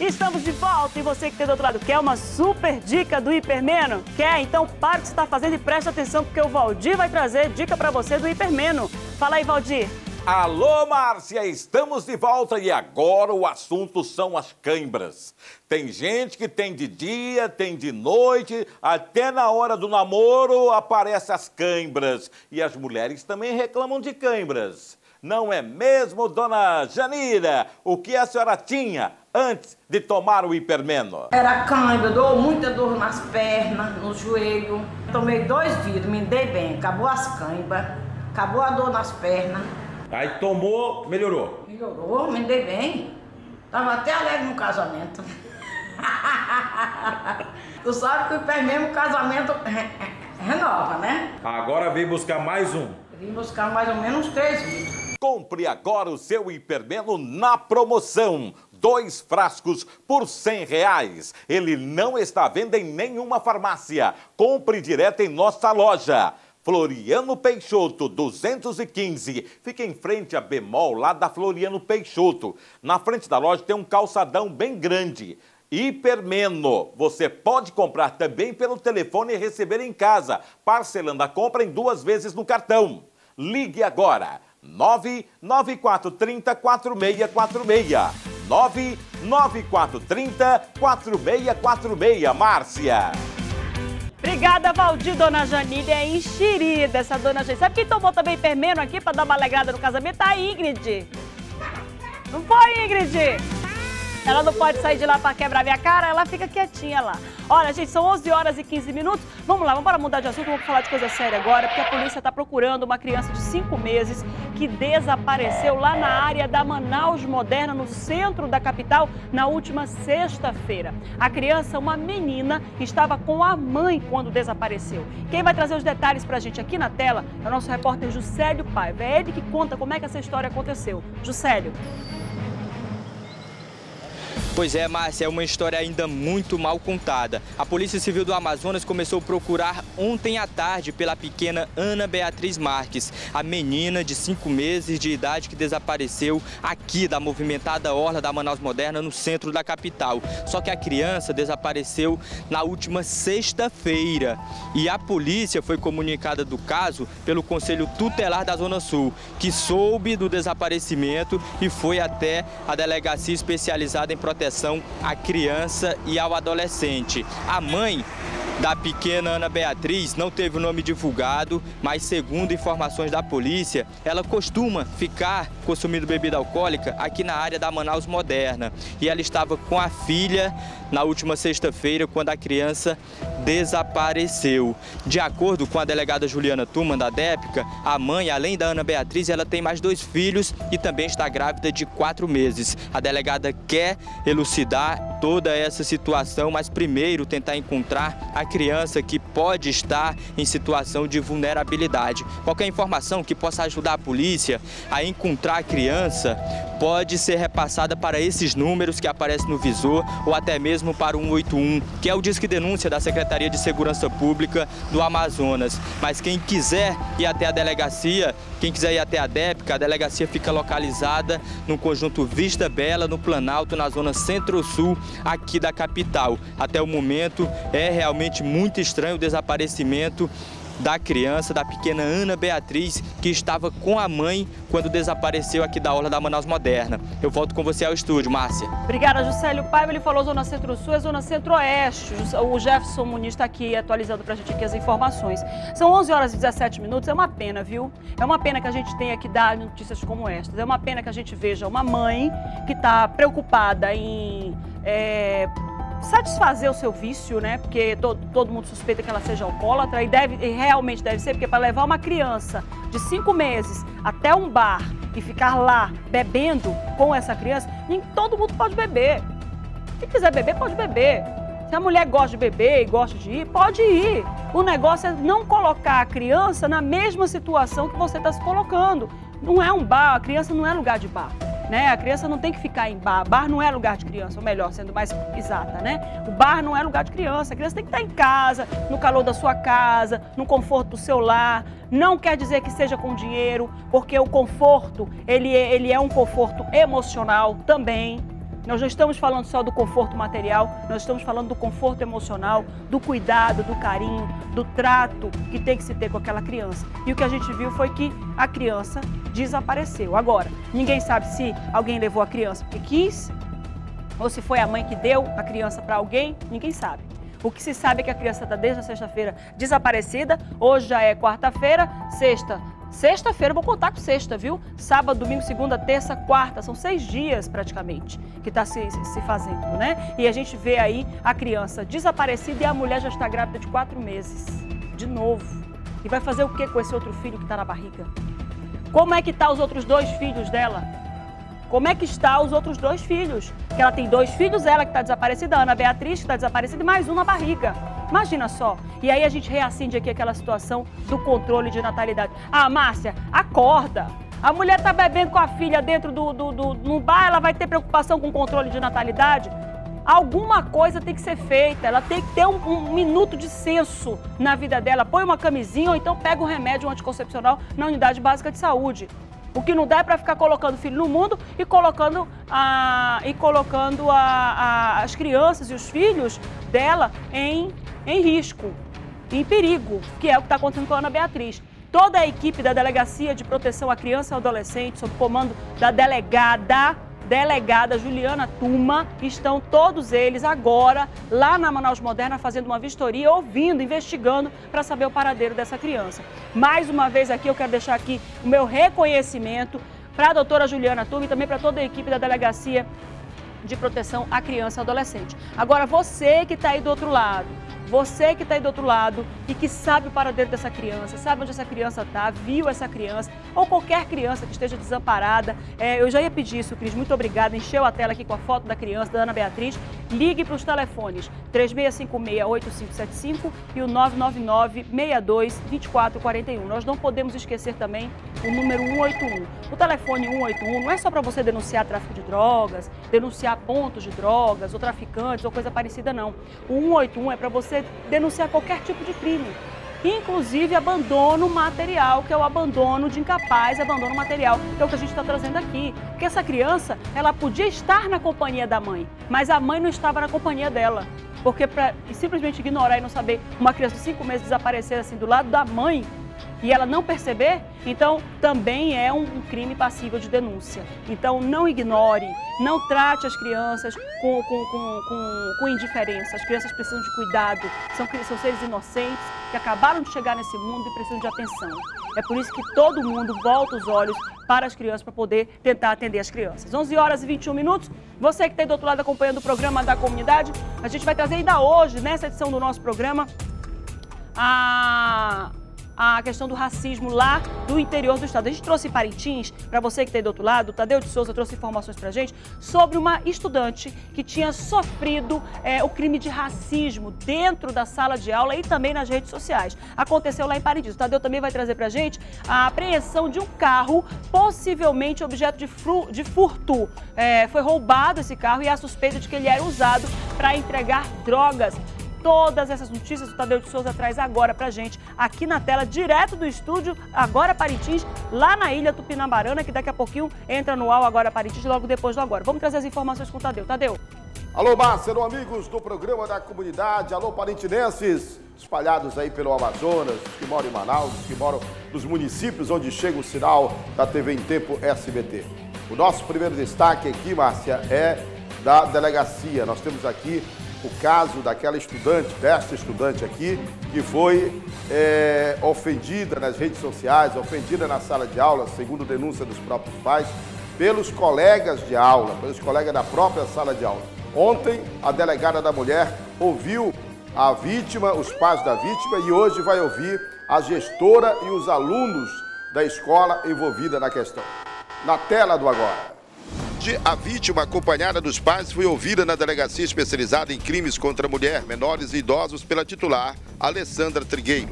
Estamos de volta e você que tem do outro lado quer uma super dica do Hipermeno? Quer? Então pare o que está fazendo e preste atenção porque o Valdir vai trazer dica para você do Hipermeno. Fala aí, Valdir. Alô, Márcia, estamos de volta e agora o assunto são as cãibras. Tem gente que tem de dia, tem de noite, até na hora do namoro aparecem as cãibras. E as mulheres também reclamam de cãibras. Não é mesmo, dona Janira? O que a senhora tinha antes de tomar o hipermeno? Era câimbra, dou muita dor nas pernas, no joelho. Tomei dois vidros, me dei bem, acabou as câimbras, acabou a dor nas pernas. Aí tomou, melhorou? Melhorou, me dei bem. Tava até alegre no casamento. tu sabe que o hipermeno, o casamento renova, né? Agora vem buscar mais um. Vim buscar mais ou menos três vidros. Compre agora o seu hipermeno na promoção. Dois frascos por cem reais. Ele não está à venda em nenhuma farmácia. Compre direto em nossa loja. Floriano Peixoto, 215. Fica em frente a Bemol, lá da Floriano Peixoto. Na frente da loja tem um calçadão bem grande. Hipermeno. Você pode comprar também pelo telefone e receber em casa, parcelando a compra em duas vezes no cartão. Ligue agora. 99430 4646. 99430 4646. Márcia. Obrigada, Valdir, dona Janine. É enxerida essa dona Janine. Sabe quem tomou também permeno aqui para dar uma alegrada no casamento? A Ingrid. Não foi, Ingrid? Ela não pode sair de lá para quebrar minha cara, ela fica quietinha lá. Olha, gente, são 11 horas e 15 minutos. Vamos lá, vamos para mudar de assunto, vamos falar de coisa séria agora, porque a polícia está procurando uma criança de 5 meses que desapareceu lá na área da Manaus Moderna, no centro da capital, na última sexta-feira. A criança, uma menina, estava com a mãe quando desapareceu. Quem vai trazer os detalhes para a gente aqui na tela é o nosso repórter Juscelio Paiva. É ele que conta como é que essa história aconteceu. Juscelio. Pois é, Márcia, é uma história ainda muito mal contada. A Polícia Civil do Amazonas começou a procurar ontem à tarde pela pequena Ana Beatriz Marques, a menina de 5 meses de idade que desapareceu aqui da movimentada Orla da Manaus Moderna, no centro da capital. Só que a criança desapareceu na última sexta-feira e a polícia foi comunicada do caso pelo Conselho Tutelar da Zona Sul, que soube do desaparecimento e foi até a delegacia especializada em proteção proteção à criança e ao adolescente. A mãe da pequena Ana Beatriz não teve o nome divulgado, mas segundo informações da polícia, ela costuma ficar consumindo bebida alcoólica aqui na área da Manaus Moderna. E ela estava com a filha na última sexta-feira, quando a criança desapareceu. De acordo com a delegada Juliana Tuman, da DEPCA, a mãe, além da Ana Beatriz, ela tem mais dois filhos e também está grávida de quatro meses. A delegada quer elucidar toda essa situação, mas primeiro tentar encontrar a criança que pode estar em situação de vulnerabilidade. Qualquer informação que possa ajudar a polícia a encontrar a criança pode ser repassada para esses números que aparecem no visor ou até mesmo para o 181, que é o disque denúncia da Secretaria de Segurança Pública do Amazonas. Mas quem quiser ir até a delegacia, quem quiser ir até a DEPCA, a delegacia fica localizada no conjunto Vista Bela, no Planalto, na zona centro-sul aqui da capital. Até o momento é realmente muito estranho o desaparecimento da criança, da pequena Ana Beatriz, que estava com a mãe quando desapareceu aqui da Orla da Manaus Moderna. Eu volto com você ao estúdio, Márcia. Obrigada, Juscelio Paiva. Ele falou Zona Centro-Sul, é Zona Centro-Oeste. O Jefferson Muniz está aqui atualizando para a gente aqui as informações. São 11 horas e 17 minutos. É uma pena, viu? É uma pena que a gente tenha que dar notícias como estas. É uma pena que a gente veja uma mãe que está preocupada em... É, satisfazer o seu vício, né? Porque todo, todo mundo suspeita que ela seja alcoólatra e, deve, e realmente deve ser, porque para levar uma criança de cinco meses até um bar e ficar lá bebendo com essa criança, nem todo mundo pode beber. Quem quiser beber, pode beber. Se a mulher gosta de beber e gosta de ir, pode ir. O negócio é não colocar a criança na mesma situação que você está se colocando. Não é um bar, a criança não é lugar de bar. Né? A criança não tem que ficar em bar. Bar não é lugar de criança, ou melhor, sendo mais exata, né? O bar não é lugar de criança. A criança tem que estar em casa, no calor da sua casa, no conforto do seu lar. Não quer dizer que seja com dinheiro, porque o conforto, ele é, ele é um conforto emocional também. Nós não estamos falando só do conforto material, nós estamos falando do conforto emocional, do cuidado, do carinho, do trato que tem que se ter com aquela criança. E o que a gente viu foi que a criança desapareceu. Agora, ninguém sabe se alguém levou a criança porque quis ou se foi a mãe que deu a criança para alguém, ninguém sabe. O que se sabe é que a criança está desde a sexta-feira desaparecida. Hoje já é quarta-feira, sexta. Sexta-feira, vou contar com sexta, viu? Sábado, domingo, segunda, terça, quarta. São seis dias praticamente que está se, se fazendo, né? E a gente vê aí a criança desaparecida e a mulher já está grávida de quatro meses. De novo. E vai fazer o que com esse outro filho que está na barriga? Como é que tá os outros dois filhos dela? Como é que está os outros dois filhos? Que ela tem dois filhos, ela que está desaparecida, a Ana Beatriz que está desaparecida e mais um na barriga. Imagina só. E aí a gente reacende aqui aquela situação do controle de natalidade. Ah, Márcia, acorda. A mulher está bebendo com a filha dentro do, do, do, no bar, ela vai ter preocupação com o controle de natalidade? Alguma coisa tem que ser feita, ela tem que ter um, um, minuto de senso na vida dela. Põe uma camisinha ou então pega um remédio anticoncepcional na unidade básica de saúde. O que não dá é para ficar colocando filho no mundo e colocando, a, e colocando a, a, as crianças e os filhos dela em, em risco, em perigo, que é o que está acontecendo com a Ana Beatriz. Toda a equipe da Delegacia de Proteção à Criança e Adolescente, sob comando da delegada delegada Juliana Tuma, estão todos eles agora lá na Manaus Moderna fazendo uma vistoria, ouvindo, investigando para saber o paradeiro dessa criança. Mais uma vez aqui eu quero deixar aqui o meu reconhecimento para a doutora Juliana Tuma e também para toda a equipe da Delegacia de Proteção à Criança e Adolescente. Agora você que está aí do outro lado, você que está aí do outro lado e que sabe o paradeiro dessa criança, sabe onde essa criança está, viu essa criança, ou qualquer criança que esteja desamparada, é, eu já ia pedir isso, Cris, muito obrigada. Encheu a tela aqui com a foto da criança, da Ana Beatriz. Ligue para os telefones 3656-8575 e o 999-62-2441. Nós não podemos esquecer também o número 181. O telefone 181 não é só para você denunciar tráfico de drogas, denunciar pontos de drogas ou traficantes ou coisa parecida, não. O 181 é para você denunciar qualquer tipo de crime, inclusive abandono material, que é o abandono de incapaz, abandono material, que é o que a gente está trazendo aqui. Porque essa criança, ela podia estar na companhia da mãe, mas a mãe não estava na companhia dela. Porque para simplesmente ignorar e não saber uma criança de cinco meses desaparecer assim do lado da mãe, e ela não perceber, então também é um crime passível de denúncia. Então não ignore, não trate as crianças com, com, com, com, com indiferença. As crianças precisam de cuidado, são, são seres inocentes que acabaram de chegar nesse mundo e precisam de atenção. É por isso que todo mundo volta os olhos para as crianças para poder tentar atender as crianças. 11 horas e 21 minutos. Você que está aí do outro lado acompanhando o programa da comunidade, a gente vai trazer ainda hoje, nessa edição do nosso programa, a a questão do racismo lá do interior do estado. A gente trouxe Parintins, para você que está aí do outro lado, Tadeu de Souza trouxe informações para gente sobre uma estudante que tinha sofrido é, o crime de racismo dentro da sala de aula e também nas redes sociais. Aconteceu lá em Parintins. O Tadeu também vai trazer para gente a apreensão de um carro, possivelmente objeto de, fru, de furto. É, foi roubado esse carro e há suspeita de que ele era usado para entregar drogas. Todas essas notícias o Tadeu de Souza traz agora pra gente, aqui na tela, direto do estúdio, agora Parintins, lá na ilha Tupinambarana, que daqui a pouquinho entra no UAU agora Parintins, logo depois do agora. Vamos trazer as informações com o Tadeu. Tadeu. Alô, Márcio, amigos do programa da comunidade, alô, parintinenses, espalhados aí pelo Amazonas, os que moram em Manaus, os que moram nos municípios onde chega o sinal da TV em Tempo SBT. O nosso primeiro destaque aqui, Márcia, é da delegacia. Nós temos aqui o caso daquela estudante, desta estudante aqui, que foi é, ofendida nas redes sociais, ofendida na sala de aula, segundo denúncia dos próprios pais, pelos colegas de aula, pelos colegas da própria sala de aula. Ontem, a delegada da mulher ouviu a vítima, os pais da vítima, e hoje vai ouvir a gestora e os alunos da escola envolvida na questão. Na tela do agora. A vítima, acompanhada dos pais, foi ouvida na delegacia especializada em crimes contra a mulher, menores e idosos pela titular, Alessandra Trigueiro.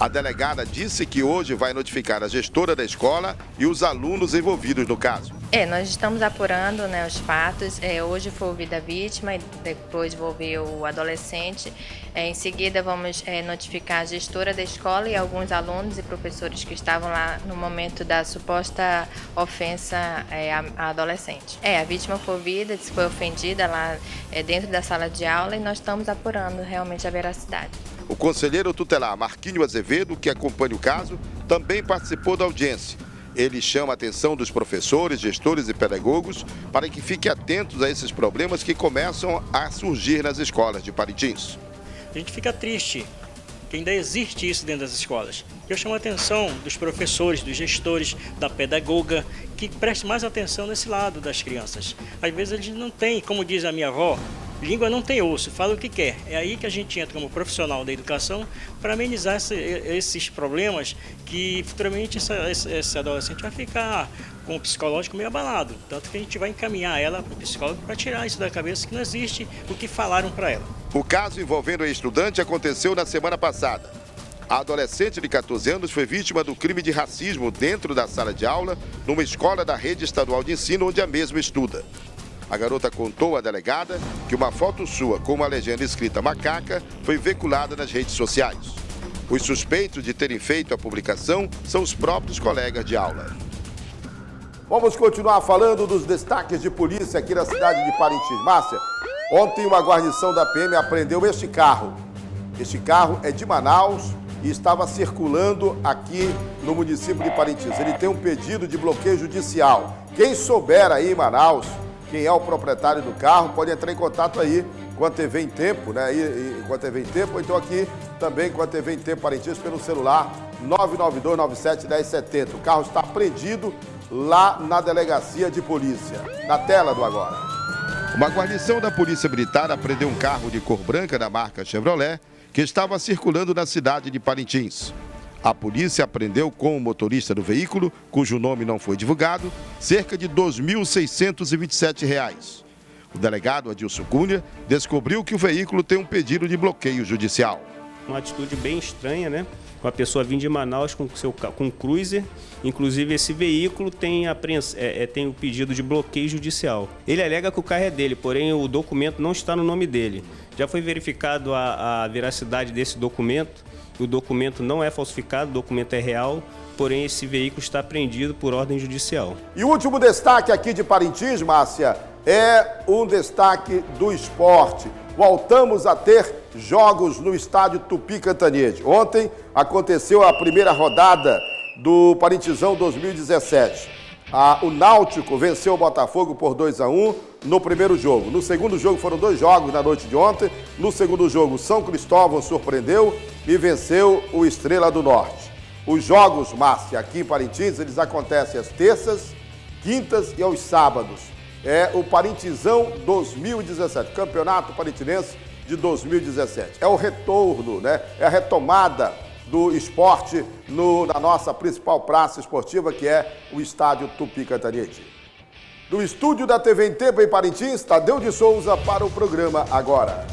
A delegada disse que hoje vai notificar a gestora da escola e os alunos envolvidos no caso. É, nós estamos apurando né, os fatos. É, hoje foi ouvida a vítima, depois vou ouvir o adolescente. É, em seguida, vamos é, notificar a gestora da escola e alguns alunos e professores que estavam lá no momento da suposta ofensa é, à, à, adolescente. É, a vítima foi ouvida, foi ofendida lá é, dentro da sala de aula e nós estamos apurando realmente a veracidade. O conselheiro tutelar Marquinho Azevedo, que acompanha o caso, também participou da audiência ele chama a atenção dos professores, gestores e pedagogos para que fiquem atentos a esses problemas que começam a surgir nas escolas de Parintins. A gente fica triste que ainda existe isso dentro das escolas. Eu chamo a atenção dos professores, dos gestores, da pedagoga, que prestem mais atenção nesse lado das crianças. Às vezes eles não têm, como diz a minha avó, Língua não tem osso, fala o que quer. É aí que a gente entra como profissional da educação para amenizar esse, esses problemas que futuramente essa, esse adolescente vai ficar com o psicológico meio abalado. Tanto que a gente vai encaminhar ela para o psicólogo para tirar isso da cabeça que não existe o que falaram para ela. O caso envolvendo a estudante aconteceu na semana passada. A adolescente de 14 anos foi vítima do crime de racismo dentro da sala de aula, numa escola da rede estadual de ensino onde a mesma estuda. A garota contou à delegada que uma foto sua com uma legenda escrita macaca foi veiculada nas redes sociais. Os suspeitos de terem feito a publicação são os próprios colegas de aula. Vamos continuar falando dos destaques de polícia aqui na cidade de Parintins. Márcia, ontem uma guarnição da PM apreendeu este carro. Este carro é de Manaus e estava circulando aqui no município de Parintins. Ele tem um pedido de bloqueio judicial. Quem souber aí em Manaus quem é o proprietário do carro, pode entrar em contato aí com a TV em Tempo, né? E, e, com a TV em Tempo, ou então aqui também com a TV em Tempo Parintins pelo celular 992971070. O carro está apreendido lá na delegacia de polícia. Na tela do agora. Uma guarnição da Polícia Militar apreendeu um carro de cor branca da marca Chevrolet que estava circulando na cidade de Parintins. A polícia apreendeu com o motorista do veículo, cujo nome não foi divulgado, cerca de R$ 2.627. O delegado Adilson Cunha descobriu que o veículo tem um pedido de bloqueio judicial. Uma atitude bem estranha, né? Com a pessoa vindo de Manaus com seu com cruiser, inclusive esse veículo tem, a, é, é, tem o pedido de bloqueio judicial. Ele alega que o carro é dele, porém o documento não está no nome dele. Já foi verificado a, a veracidade desse documento o documento não é falsificado, o documento é real, porém esse veículo está apreendido por ordem judicial. E o último destaque aqui de Parintins, Márcia, é um destaque do esporte. Voltamos a ter jogos no estádio Tupi Cantanhede. Ontem aconteceu a primeira rodada do Parintizão 2017. Ah, o Náutico venceu o Botafogo por 2 a 1 no primeiro jogo. No segundo jogo foram dois jogos na noite de ontem. No segundo jogo, São Cristóvão surpreendeu e venceu o Estrela do Norte. Os jogos, Márcia, aqui em Parintins, eles acontecem às terças, quintas e aos sábados. É o Parintizão 2017, Campeonato Parintinense de 2017. É o retorno, né? É a retomada do esporte no, na nossa principal praça esportiva, que é o Estádio Tupi Cantanhede. Do estúdio da TV em Tempo em Parintins, Tadeu de Souza para o programa Agora.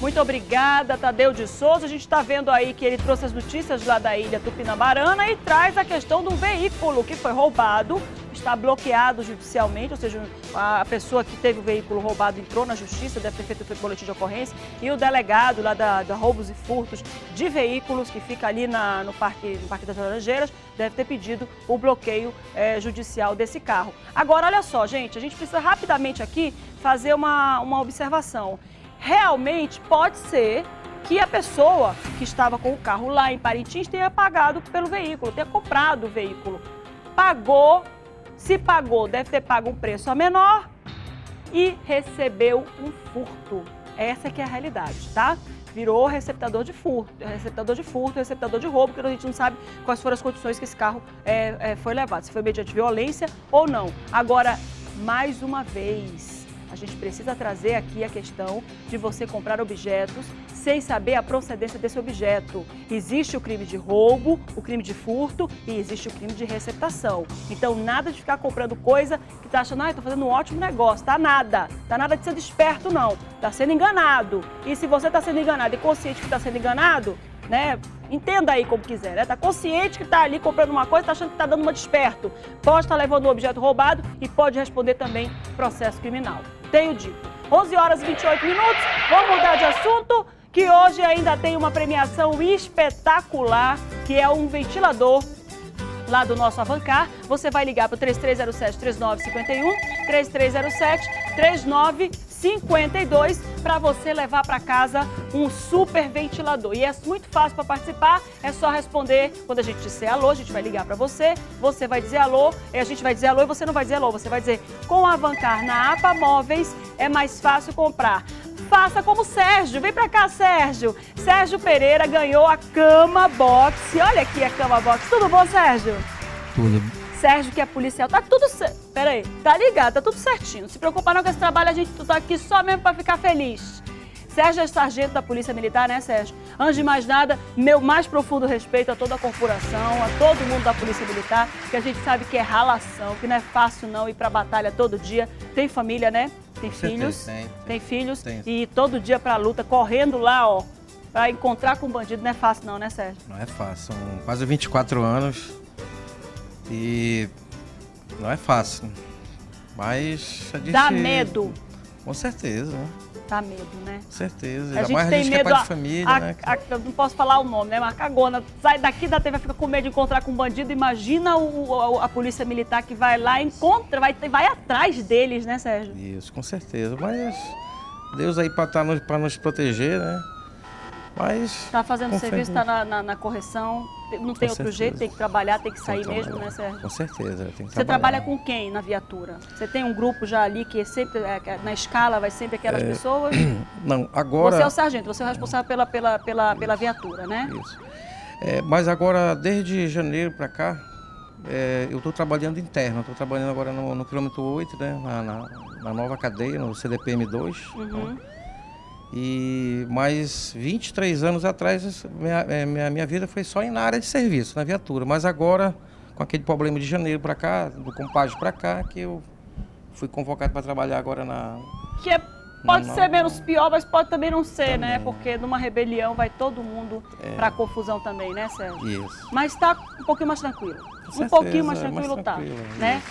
Muito obrigada, Tadeu de Souza. A gente está vendo aí que ele trouxe as notícias lá da ilha Tupinambarana e traz a questão do veículo que foi roubado, está bloqueado judicialmente, ou seja, a pessoa que teve o veículo roubado entrou na justiça, deve ter feito o boletim de ocorrência, e o delegado lá da, da roubos e furtos de veículos, que fica ali na, no, parque, no Parque das Laranjeiras, deve ter pedido o bloqueio é, judicial desse carro. Agora, olha só, gente, a gente precisa rapidamente aqui fazer uma, uma observação realmente pode ser que a pessoa que estava com o carro lá em Parintins tenha pagado pelo veículo, tenha comprado o veículo. Pagou, se pagou, deve ter pago um preço a menor e recebeu um furto. Essa que é a realidade, tá? Virou receptador de furto, receptador de furto, receptador de roubo, porque a gente não sabe quais foram as condições que esse carro é, é, foi levado, se foi mediante violência ou não. Agora, mais uma vez, a gente precisa trazer aqui a questão de você comprar objetos sem saber a procedência desse objeto. Existe o crime de roubo, o crime de furto e existe o crime de receptação. Então, nada de ficar comprando coisa que tá achando, ah, estou fazendo um ótimo negócio. Tá nada. Tá nada de ser desperto, não. Tá sendo enganado. E se você está sendo enganado e consciente que está sendo enganado, né? Entenda aí como quiser, né? Tá consciente que tá ali comprando uma coisa, tá achando que tá dando uma desperto. Pode estar levando um objeto roubado e pode responder também processo criminal. Tenho dito. 11 horas e 28 minutos. Vamos mudar de assunto, que hoje ainda tem uma premiação espetacular, que é um ventilador lá do nosso Avancar. Você vai ligar para o 3307-3951, 3307-3952 para você levar para casa um super ventilador. E é muito fácil para participar, é só responder quando a gente disser alô, a gente vai ligar para você, você vai dizer alô, e a gente vai dizer alô e você não vai dizer alô, você vai dizer com a Avancar na APA Móveis é mais fácil comprar faça como Sérgio. Vem pra cá, Sérgio. Sérgio Pereira ganhou a cama box. Olha aqui a cama box. Tudo bom, Sérgio? Tudo. Sérgio, que é policial, tá tudo certo. Pera aí, tá ligado, tá tudo certinho. Não se preocupa não com esse trabalho, a gente tá aqui só mesmo pra ficar feliz. Sérgio é sargento da Polícia Militar, né, Sérgio? Antes de mais nada, meu mais profundo respeito a toda a corporação, a todo mundo da Polícia Militar, que a gente sabe que é ralação, que não é fácil não ir pra batalha todo dia. Tem família, né? Tem filhos, tem, tem. tem filhos Tem. e todo dia pra luta, correndo lá, ó, pra encontrar com bandido não é fácil não, né, Sérgio? Não é fácil. São quase 24 anos e não é fácil. Mas a gente... Dá medo, Com certeza, né? dá medo, né? Com certeza. A gente mais a tem gente que é medo, a, de família, a- né? a- não posso falar o nome, né? Mas a cagona sai daqui da TV, fica com medo de encontrar com um bandido. Imagina o- a polícia militar que vai lá, encontra, vai, vai atrás deles, né, Sérgio? Isso, com certeza. Mas Deus aí para tá nos, pra nos proteger, né? Mas... Tá fazendo com serviço, fé- tá na, na- na correção, não tem outro certeza. jeito, tem que trabalhar, tem que tem sair que mesmo, né, Sérgio? Com certeza, tem que Você trabalha com quem na viatura? Você tem um grupo já ali que é sempre, é, é- na escala vai sempre aquelas pessoas? Não, agora... Você é o sargento, você é o responsável pela, pela, pela, pela viatura, né? Isso. É, mas agora, desde janeiro para cá, é, eu estou trabalhando interno. Estou trabalhando agora no, no quilômetro 8, né, na, na- na nova cadeia, no CDPM2. Uhum. E mais 23 anos atrás, minha, é, minha, minha vida foi só na área de serviço, na viatura. Mas agora, com aquele problema de janeiro para cá, do compagem para cá, que eu fui convocado para trabalhar agora na... Que é- pode Não, ser não. menos pior, mas pode também não ser, né? Também. Porque numa rebelião vai todo mundo É. pra confusão também, né, Sérgio? Isso. Mas tá um pouquinho mais tranquilo. um certeza, pouquinho mais é, mais tranquilo tá, tranquilo, né?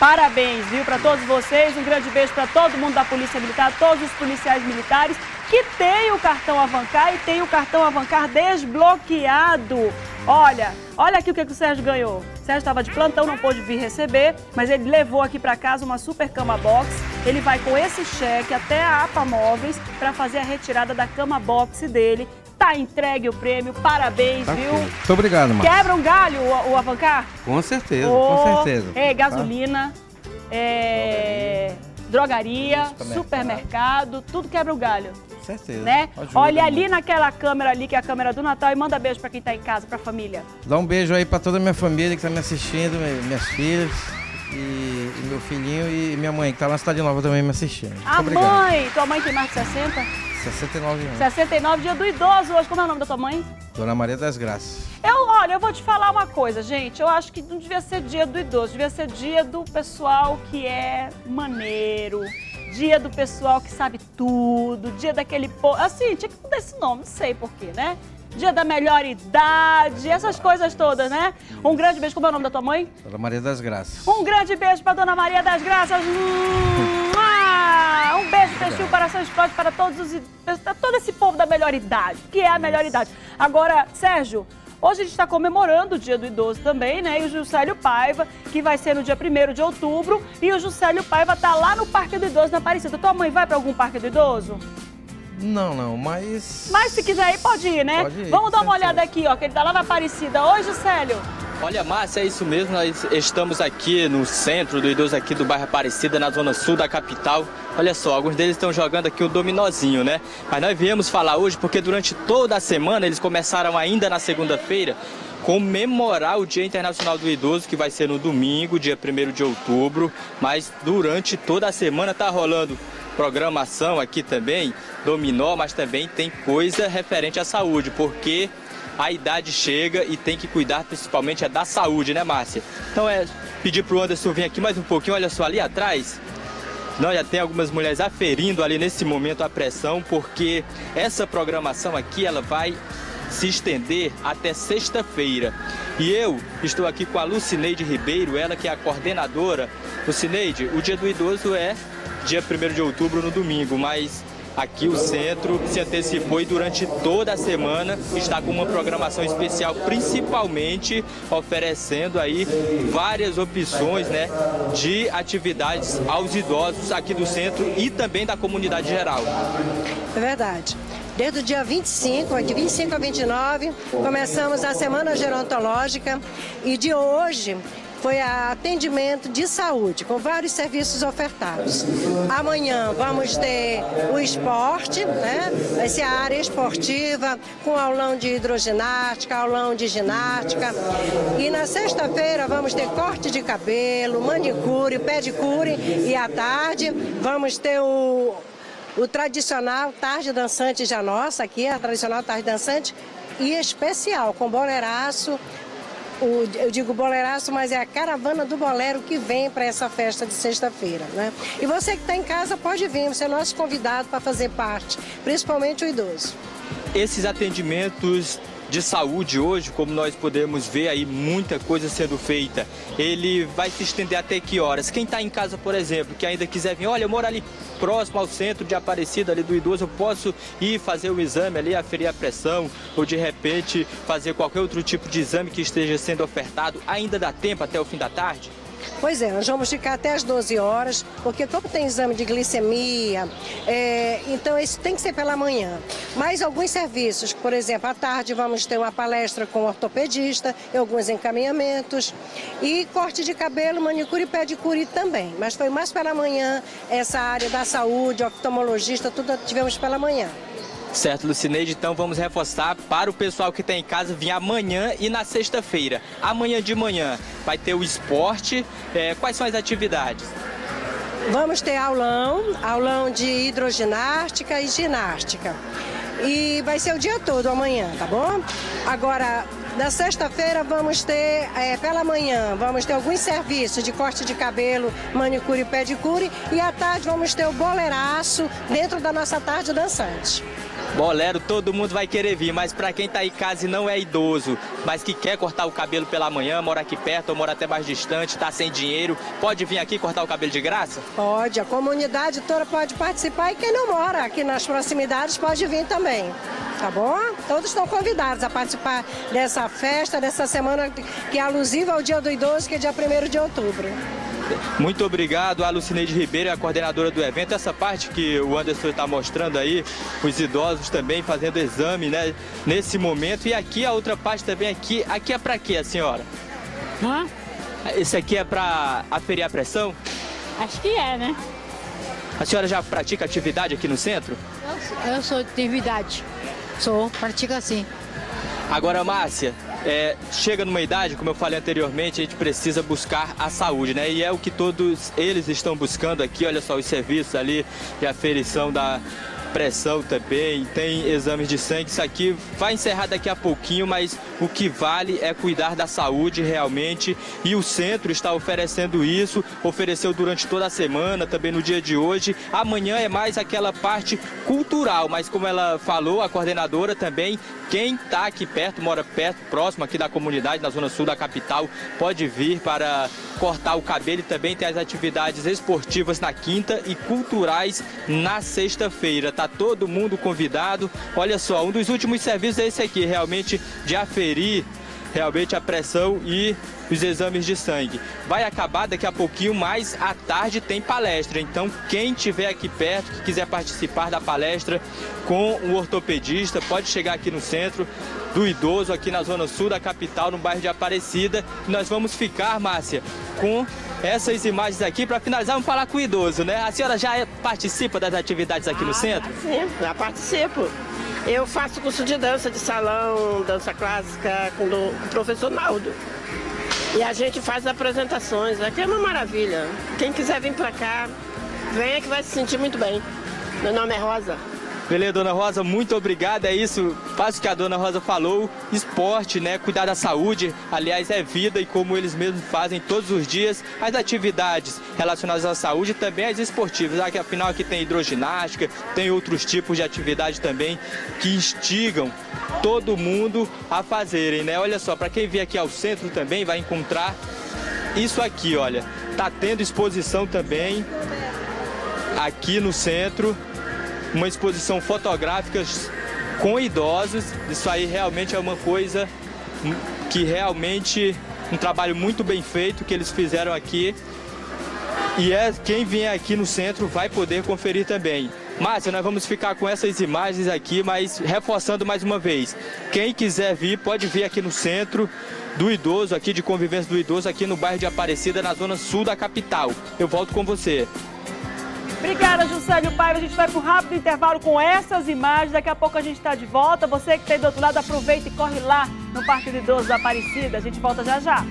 Parabéns, viu, para todos vocês. Um grande beijo para todo mundo da Polícia Militar, todos os policiais militares que tem o cartão Avancar e tem o cartão Avancar desbloqueado. Olha, olha aqui o que, que o Sérgio ganhou. O Sérgio estava de plantão, não pôde vir receber, mas ele levou aqui para casa uma super cama box. Ele vai com esse cheque até a APA Móveis para fazer a retirada da cama box dele. Tá entregue o prêmio, parabéns, Tá viu? aqui. Muito obrigado, Márcio. Quebra um galho o, o Avancar? Com certeza, Ô, com certeza. É, gasolina, é, drogaria, Supermercado. supermercado, tudo quebra o galho, certeza. né? Ajuda Olha ali muito. naquela câmera ali, que é a câmera do Natal, e manda beijo pra quem tá em casa, pra família. Dá um beijo aí pra toda a minha família que tá me assistindo, mi- minhas filhas e, e meu filhinho e minha mãe que tá lá na Cidade Nova também me assistindo. Muito A obrigado. mãe, tua mãe tem mais de 60? 69 anos. 69, dia do idoso hoje. Como é o nome da tua mãe? Dona Maria das Graças. Eu, olha, eu vou te falar uma coisa, gente. Eu acho que não devia ser dia do idoso, devia ser dia do pessoal que é maneiro, dia do pessoal que sabe tudo, dia daquele povo. Assim, tinha que mudar esse nome, não sei porquê, né? Dia da melhor idade, essas coisas todas, né? Um grande beijo. Como é o nome da tua mãe? Dona Maria das Graças. Um grande beijo para Dona Maria das Graças. Um beijo, peixinho, coração explode para todos os, para todo esse povo da melhor idade, que é a melhor idade. Agora, Sérgio, hoje a gente está comemorando o Dia do Idoso também, né? E o Juscelio Paiva, que vai ser no dia 1 de outubro, e o Juscelio Paiva está lá no Parque do Idoso, na Aparecida. Tua mãe vai para algum Parque do Idoso? Não, não, mas. Mas se quiser ir, pode ir, né? Pode ir, Vamos dar uma certeza. olhada aqui, ó, que ele tá lá na Aparecida. Oi, Juscelio. Olha, Márcia, é isso mesmo. Nós estamos aqui no centro do idoso aqui do bairro Aparecida, na zona sul da capital. Olha só, alguns deles estão jogando aqui o dominozinho, né? Mas nós viemos falar hoje porque durante toda a semana eles começaram ainda na segunda-feira comemorar o Dia Internacional do Idoso, que vai ser no domingo, dia 1 de outubro. Mas durante toda a semana tá rolando programação aqui também, dominó, mas também tem coisa referente à saúde, porque a idade chega e tem que cuidar principalmente é da saúde, né, Márcia? Então é pedir pro Anderson vir aqui mais um pouquinho, olha só ali atrás. Nós já tem algumas mulheres aferindo ali nesse momento a pressão, porque essa programação aqui ela vai se estender até sexta-feira. E eu estou aqui com a Lucineide Ribeiro, ela que é a coordenadora. Lucineide, o Dia do Idoso é dia 1 de outubro no domingo, mas Aqui o centro se antecipou e durante toda a semana está com uma programação especial, principalmente oferecendo aí várias opções né, de atividades aos idosos aqui do centro e também da comunidade geral. É verdade. Desde o dia 25, de 25 a 29, começamos a Semana Gerontológica e de hoje foi atendimento de saúde, com vários serviços ofertados. Amanhã vamos ter o esporte, né? Vai ser a área esportiva, com aulão de hidroginástica, aulão de ginástica. E na sexta-feira vamos ter corte de cabelo, manicure, pedicure e à tarde vamos ter o, o tradicional tarde dançante já nossa, aqui a tradicional tarde dançante e especial, com boleraço, o, eu digo boleraço, mas é a caravana do bolero que vem para essa festa de sexta-feira. Né? E você que está em casa pode vir, você é nosso convidado para fazer parte, principalmente o idoso. Esses atendimentos de saúde hoje, como nós podemos ver aí muita coisa sendo feita, ele vai se estender até que horas? Quem está em casa, por exemplo, que ainda quiser vir, olha, eu moro ali próximo ao centro de Aparecida ali do idoso, eu posso ir fazer o exame ali, aferir a pressão ou de repente fazer qualquer outro tipo de exame que esteja sendo ofertado, ainda dá tempo até o fim da tarde? Pois é, nós vamos ficar até as 12 horas, porque como tem exame de glicemia, é, então isso tem que ser pela manhã. Mas alguns serviços, por exemplo, à tarde vamos ter uma palestra com ortopedista, alguns encaminhamentos, e corte de cabelo, manicure e pedicure também. Mas foi mais pela manhã, essa área da saúde, oftalmologista, tudo tivemos pela manhã. Certo, Lucineide, então vamos reforçar para o pessoal que está em casa vir amanhã e na sexta-feira. Amanhã de manhã vai ter o esporte. É, quais são as atividades? Vamos ter aulão, aulão de hidroginástica e ginástica. E vai ser o dia todo amanhã, tá bom? Agora, na sexta-feira vamos ter, é, pela manhã, vamos ter alguns serviços de corte de cabelo, manicure e pedicure. E à tarde vamos ter o boleraço dentro da nossa tarde dançante. Bolero, todo mundo vai querer vir, mas para quem está em casa e não é idoso, mas que quer cortar o cabelo pela manhã, mora aqui perto ou mora até mais distante, está sem dinheiro, pode vir aqui cortar o cabelo de graça? Pode, a comunidade toda pode participar e quem não mora aqui nas proximidades pode vir também. Tá bom? Todos estão convidados a participar dessa festa, dessa semana que é alusiva ao Dia do Idoso, que é dia 1 de outubro. Muito obrigado a Lucineide Ribeiro, a coordenadora do evento. Essa parte que o Anderson está mostrando aí, os idosos também fazendo exame, né, nesse momento. E aqui a outra parte também aqui, aqui é para quê, a senhora? Hã? Esse aqui é para aferir a pressão? Acho que é, né? A senhora já pratica atividade aqui no centro? Eu, eu sou de atividade. Sou, pratica sim. Agora, Márcia, é, chega numa idade, como eu falei anteriormente, a gente precisa buscar a saúde, né? E é o que todos eles estão buscando aqui. Olha só os serviços ali de aferição da pressão também, tem exames de sangue. Isso aqui vai encerrar daqui a pouquinho, mas o que vale é cuidar da saúde realmente. E o centro está oferecendo isso, ofereceu durante toda a semana, também no dia de hoje. Amanhã é mais aquela parte cultural, mas como ela falou, a coordenadora também, quem está aqui perto, mora perto, próximo aqui da comunidade, na zona sul da capital, pode vir para cortar o cabelo e também tem as atividades esportivas na quinta e culturais na sexta-feira. Tá todo mundo convidado. Olha só, um dos últimos serviços é esse aqui, realmente de aferir realmente a pressão e os exames de sangue. Vai acabar daqui a pouquinho, mas à tarde tem palestra. Então, quem estiver aqui perto, que quiser participar da palestra com o ortopedista, pode chegar aqui no centro do idoso, aqui na zona sul da capital, no bairro de Aparecida. Nós vamos ficar, Márcia, com essas imagens aqui. Para finalizar, vamos falar com o idoso, né? A senhora já participa das atividades aqui ah, no centro? Sim, já participo. Eu faço curso de dança de salão, dança clássica com, do, com o professor Naldo. E a gente faz apresentações, aqui é uma maravilha. Quem quiser vir para cá, venha que vai se sentir muito bem. Meu nome é Rosa. Beleza, dona Rosa, muito obrigada. É isso, faz o que a dona Rosa falou. Esporte, né? Cuidar da saúde, aliás, é vida e como eles mesmos fazem todos os dias, as atividades relacionadas à saúde e também as esportivas. Afinal, aqui tem hidroginástica, tem outros tipos de atividade também que instigam todo mundo a fazerem, né? Olha só, para quem vier aqui ao centro também vai encontrar isso aqui, olha. Tá tendo exposição também aqui no centro uma exposição fotográfica com idosos. Isso aí realmente é uma coisa que realmente um trabalho muito bem feito que eles fizeram aqui. E é quem vier aqui no centro vai poder conferir também. Márcia, nós vamos ficar com essas imagens aqui, mas reforçando mais uma vez. Quem quiser vir, pode vir aqui no centro do idoso, aqui de convivência do idoso, aqui no bairro de Aparecida, na zona sul da capital. Eu volto com você. Obrigada, Juscelio Paiva. A gente vai para um rápido intervalo com essas imagens. Daqui a pouco a gente está de volta. Você que está aí do outro lado, aproveita e corre lá no Parque do Idoso da Aparecida. A gente volta já já.